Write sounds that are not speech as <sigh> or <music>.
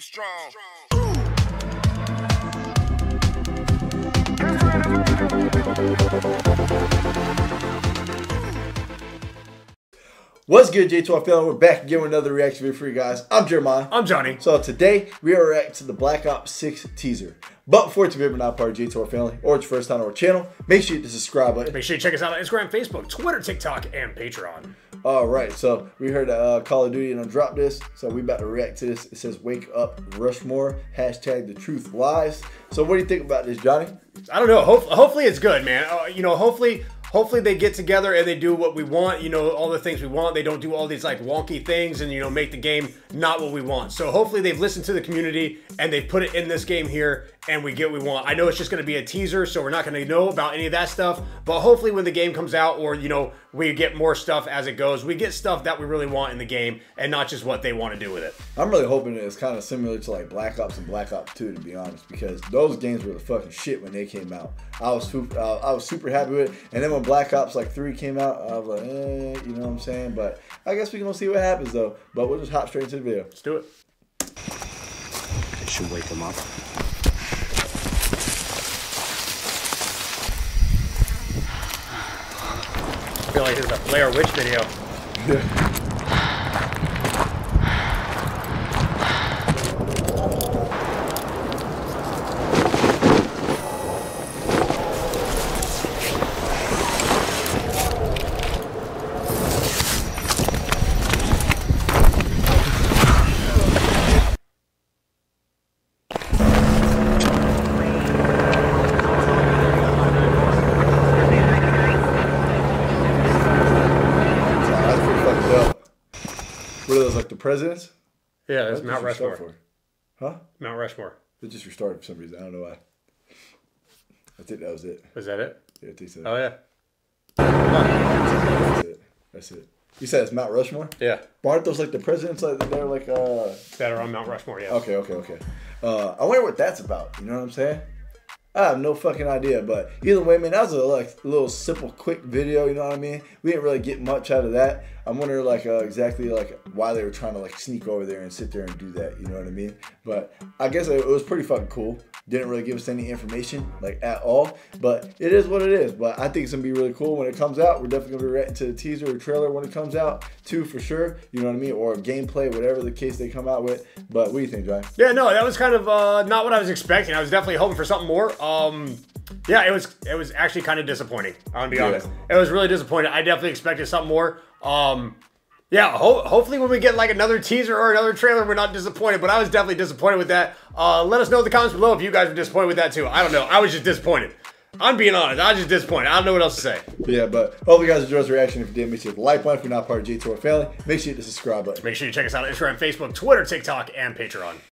be strong. What's good, J2R family? We're back again with another reaction video for you guys. I'm Jeremiah. I'm Johnny. So today we are reacting to the Black Ops 6 teaser. But before it's ever not part of J2R family or it's your first time on our channel, make sure you hit the subscribe button. Make sure you check us out on Instagram, Facebook, Twitter, TikTok, and Patreon. All right, so we heard uh, Call of Duty and I dropped this, so we about to react to this. It says "Wake Up Rushmore." Hashtag The Truth Lies. So what do you think about this, Johnny? I don't know. Hope, hopefully it's good, man. Uh, you know, hopefully hopefully they get together and they do what we want you know all the things we want they don't do all these like wonky things and you know make the game not what we want so hopefully they've listened to the community and they've put it in this game here and we get what we want i know it's just going to be a teaser so we're not going to know about any of that stuff but hopefully when the game comes out or you know we get more stuff as it goes we get stuff that we really want in the game and not just what they want to do with it I'm really hoping it's kind of similar to like Black Ops and Black Ops 2, to be honest, because those games were the fucking shit when they came out. I was super, uh, I was super happy with it, and then when Black Ops like three came out, I was like, eh, you know what I'm saying? But I guess we're gonna see what happens though. But we'll just hop straight into the video. let's do it It should wake him up. Feel like this is a Blair Witch video. <laughs> That's pretty fucking dope. What are those like the presidents? Yeah, What Mount did you start Rushmore. for? Huh? Mount Rushmore. It just restarted for some reason. I don't know why. I think that was it. Was that it? Yeah, I think so. Oh yeah. That's it. That's it. You said it's Mount Rushmore? Yeah. Aren't those like the presidents? Like they're like uh. That are on Mount Rushmore, yeah. Okay, okay, okay. Uh, I wonder what that's about. You know what I'm saying? I have no fucking idea, but either way, man, that was a like little simple, quick video. You know what I mean? We didn't really get much out of that. I'm wondering like uh, exactly like why they were trying to like sneak over there and sit there and do that. You know what I mean? But I guess it was pretty fucking cool. Didn't really give us any information like at all, but it is what it is. But I think it's gonna be really cool when it comes out. We're definitely gonna be reacting to the teaser or trailer when it comes out too, for sure. You know what I mean? Or gameplay, whatever the case they come out with. But what do you think, John? Yeah, no, that was kind of uh, not what I was expecting. I was definitely hoping for something more. Um, yeah, it was it was actually kind of disappointing. I'm gonna be Yeah. honest. It was really disappointing. I definitely expected something more. Um, yeah, ho- hopefully when we get like another teaser or another trailer, we're not disappointed. But I was definitely disappointed with that. Uh, let us know in the comments below if you guys were disappointed with that too. I don't know. I was just disappointed. I'm being honest. I was just disappointed. I don't know what else to say. Yeah, but hopefully you guys enjoyed this reaction. If you did, make sure you hit the like button. If you're not part of J2R family, make sure you hit the subscribe button. Make sure you check us out on Instagram, Facebook, Twitter, TikTok, and Patreon.